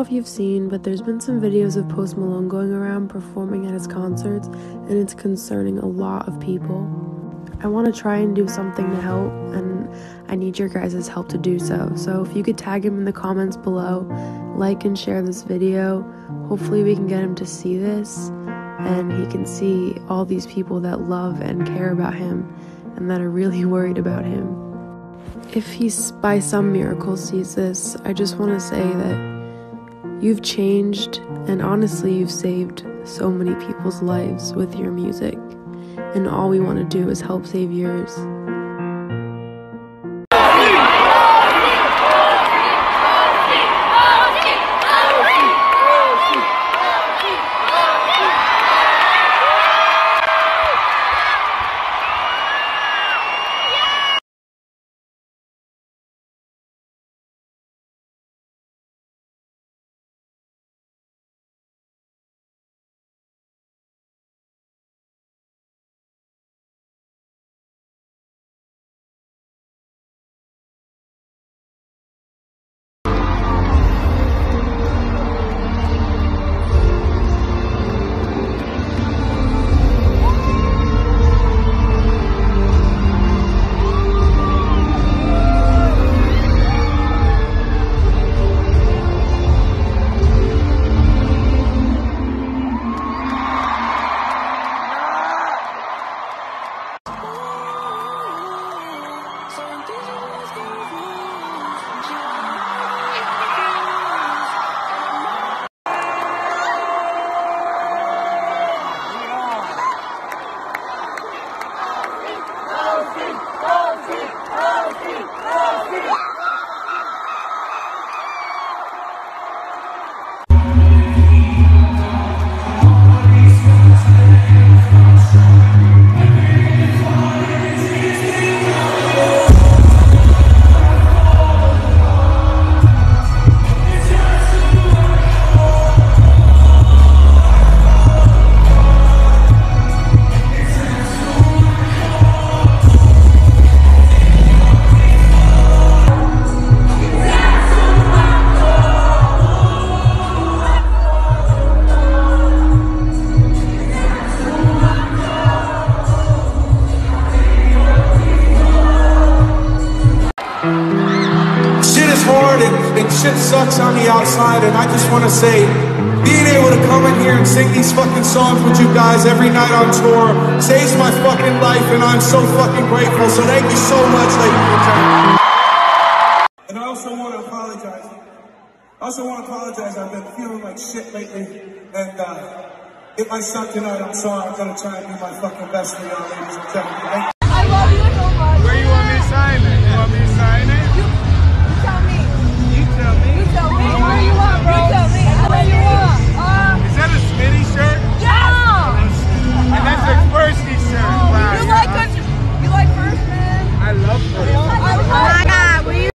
if you've seen, but there's been some videos of Post Malone going around performing at his concerts, and it's concerning a lot of people. I want to try and do something to help, and I need your guys' help to do so. So if you could tag him in the comments below, like and share this video, hopefully we can get him to see this, and he can see all these people that love and care about him, and that are really worried about him. If he by some miracle sees this, I just want to say that You've changed, and honestly, you've saved so many people's lives with your music. And all we want to do is help save yours. Shit sucks on the outside, and I just want to say, being able to come in here and sing these fucking songs with you guys every night on tour saves my fucking life, and I'm so fucking grateful. So thank you so much, ladies and gentlemen. And I also want to apologize. I also want to apologize. I've been feeling like shit lately, and uh, might suck tonight. I'm sorry. I'm gonna try and do my fucking best for y'all, ladies and gentlemen.